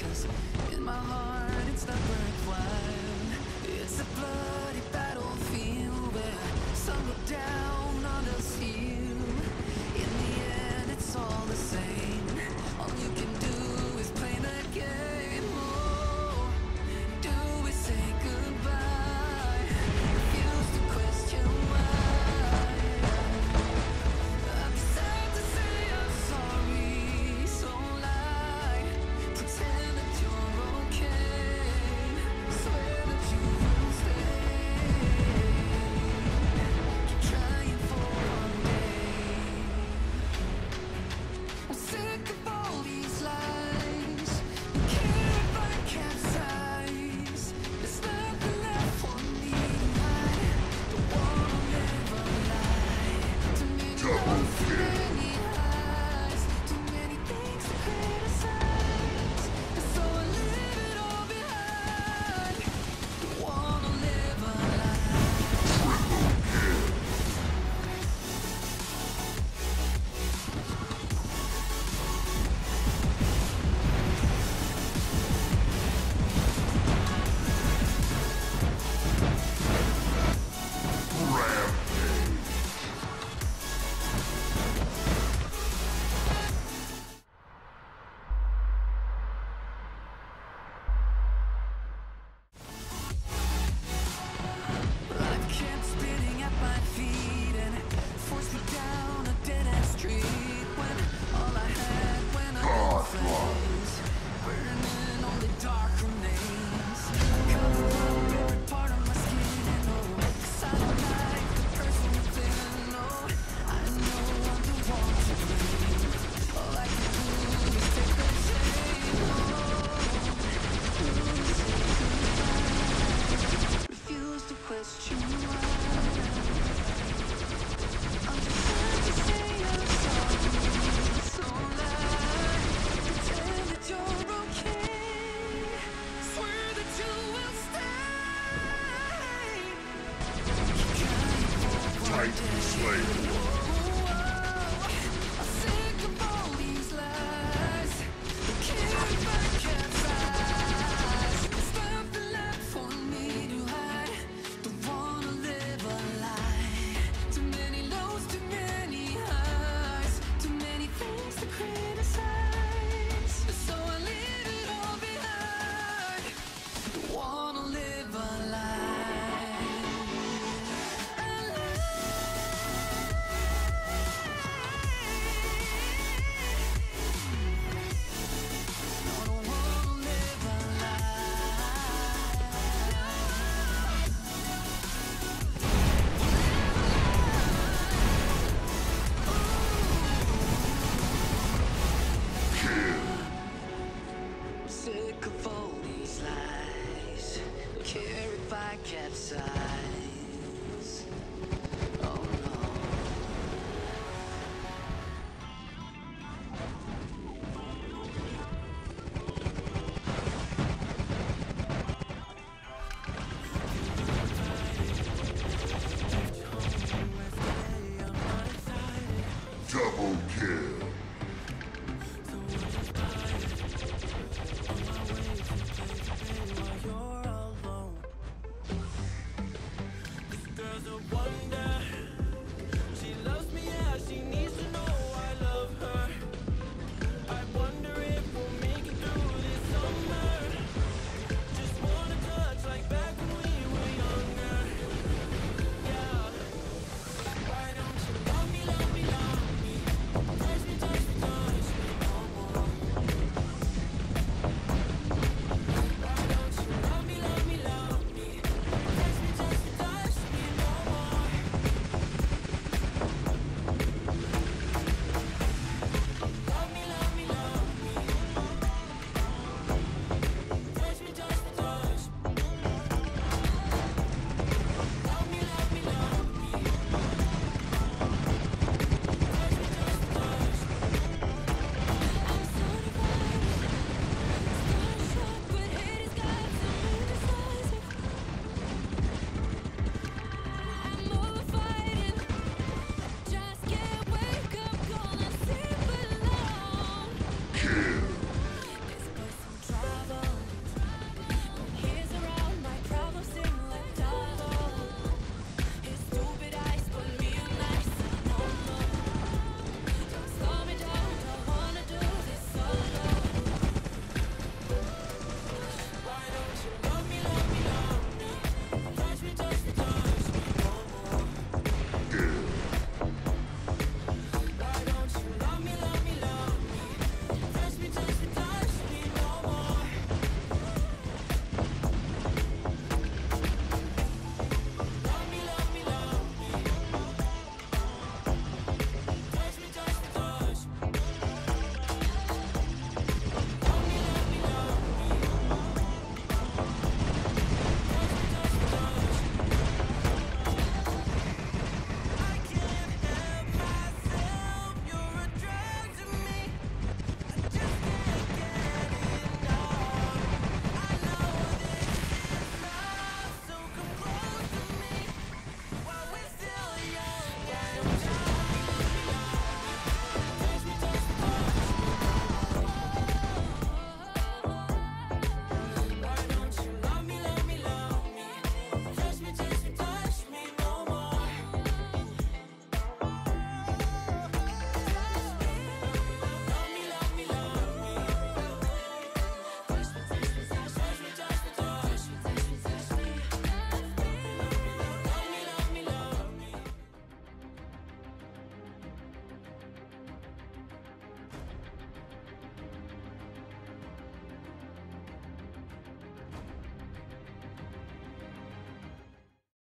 Cause in my heart, it's the burning flag. It's a bloody battlefield where some look down on us here. In the end, it's all the same.